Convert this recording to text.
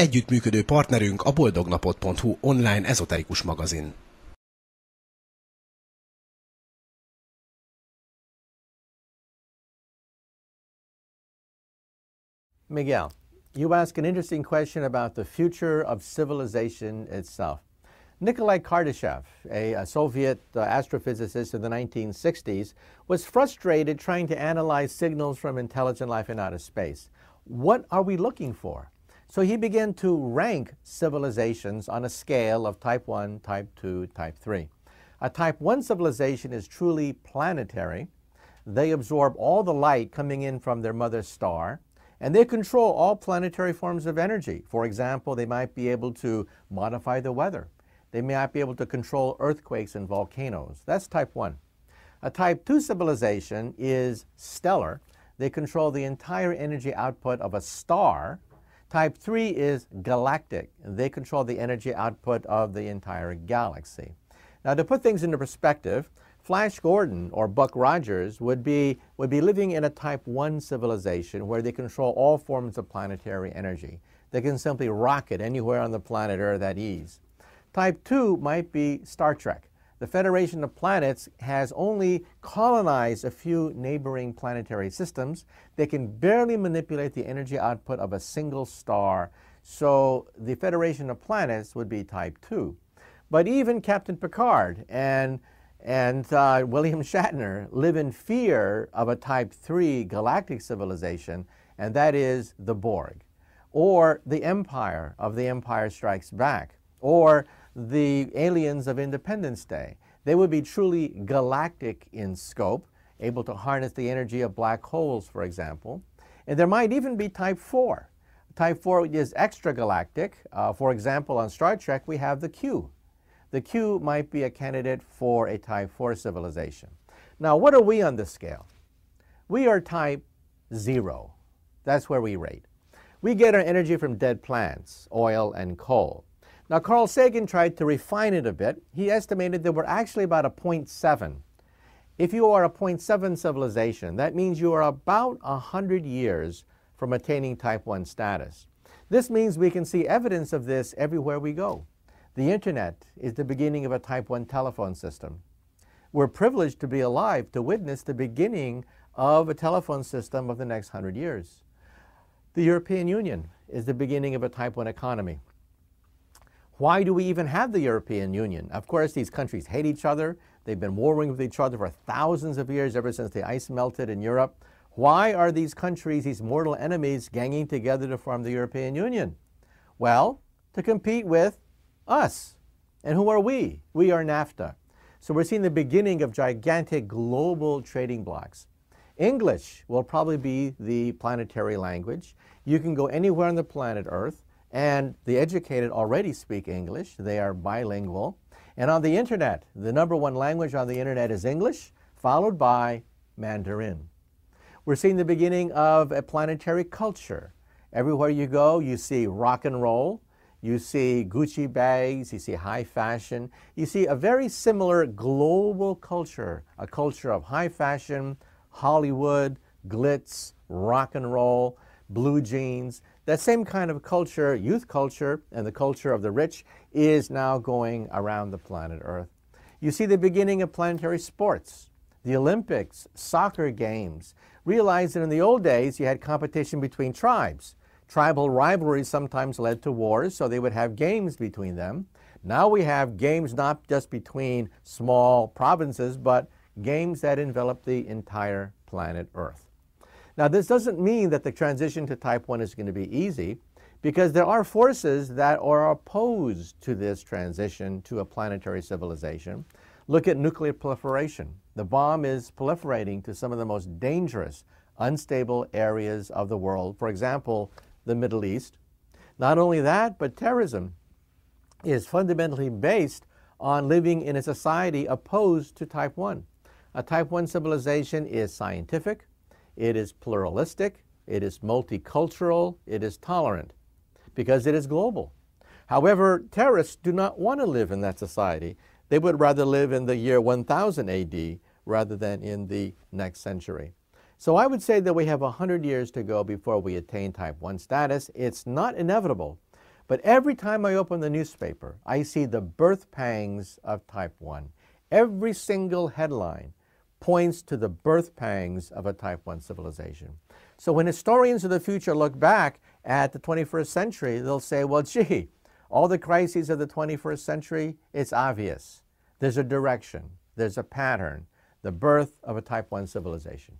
Együttműködő partnerünk a boldognapot.hu online ezoterikus magazin. Miguel, you ask an interesting question about the future of civilization itself. Nikolai Kardashev, a, a Soviet uh, astrophysicist in the 1960s, was frustrated trying to analyze signals from intelligent life in outer space. What are we looking for? So he began to rank civilizations on a scale of type 1, type 2, type 3. A type 1 civilization is truly planetary. They absorb all the light coming in from their mother star, and they control all planetary forms of energy. For example, they might be able to modify the weather. They may not be able to control earthquakes and volcanoes. That's type 1. A type 2 civilization is stellar. They control the entire energy output of a star. Type 3 is galactic. They control the energy output of the entire galaxy. Now, to put things into perspective, Flash Gordon or Buck Rogers would be, would be living in a type 1 civilization where they control all forms of planetary energy. They can simply rocket anywhere on the planet Earth at ease. Type 2 might be Star Trek. The Federation of Planets has only colonized a few neighboring planetary systems. They can barely manipulate the energy output of a single star. So the Federation of Planets would be Type 2. But even Captain Picard and and uh, William Shatner live in fear of a Type 3 galactic civilization, and that is the Borg, or the Empire of The Empire Strikes Back, or the aliens of Independence Day. They would be truly galactic in scope, able to harness the energy of black holes, for example. And there might even be Type 4. Type 4 is extragalactic. Uh, for example, on Star Trek, we have the Q. The Q might be a candidate for a Type 4 civilization. Now, what are we on this scale? We are Type 0. That's where we rate. We get our energy from dead plants, oil, and coal. Now, Carl Sagan tried to refine it a bit. He estimated that we're actually about a 0.7. If you are a 0.7 civilization, that means you are about 100 years from attaining type 1 status. This means we can see evidence of this everywhere we go. The internet is the beginning of a type 1 telephone system. We're privileged to be alive to witness the beginning of a telephone system of the next 100 years. The European Union is the beginning of a type 1 economy. Why do we even have the European Union? Of course, these countries hate each other. They've been warring with each other for thousands of years, ever since the ice melted in Europe. Why are these countries, these mortal enemies, ganging together to form the European Union? Well, to compete with us. And who are we? We are NAFTA. So we're seeing the beginning of gigantic global trading blocks. English will probably be the planetary language. You can go anywhere on the planet Earth. And the educated already speak English, they are bilingual. And on the internet, the number one language on the internet is English, followed by Mandarin. We're seeing the beginning of a planetary culture. Everywhere you go, you see rock and roll, you see Gucci bags, you see high fashion, you see a very similar global culture, a culture of high fashion, Hollywood, glitz, rock and roll, blue jeans. That same kind of culture, youth culture, and the culture of the rich is now going around the planet Earth. You see the beginning of planetary sports, the Olympics, soccer games. Realize that in the old days you had competition between tribes. Tribal rivalries sometimes led to wars, so they would have games between them. Now we have games not just between small provinces, but games that envelop the entire planet Earth. Now, this doesn't mean that the transition to type 1 is going to be easy because there are forces that are opposed to this transition to a planetary civilization. Look at nuclear proliferation. The bomb is proliferating to some of the most dangerous, unstable areas of the world. For example, the Middle East. Not only that, but terrorism is fundamentally based on living in a society opposed to type 1. A type 1 civilization is scientific, it is pluralistic, it is multicultural, it is tolerant, because it is global. However, terrorists do not want to live in that society. They would rather live in the year 1000 AD rather than in the next century. So I would say that we have 100 years to go before we attain type 1 status. It's not inevitable, But every time I open the newspaper, I see the birth pangs of type 1. Every single headline points to the birth pangs of a type 1 civilization. So when historians of the future look back at the 21st century, they'll say, well, gee, all the crises of the 21st century, it's obvious. There's a direction, there's a pattern, the birth of a type 1 civilization.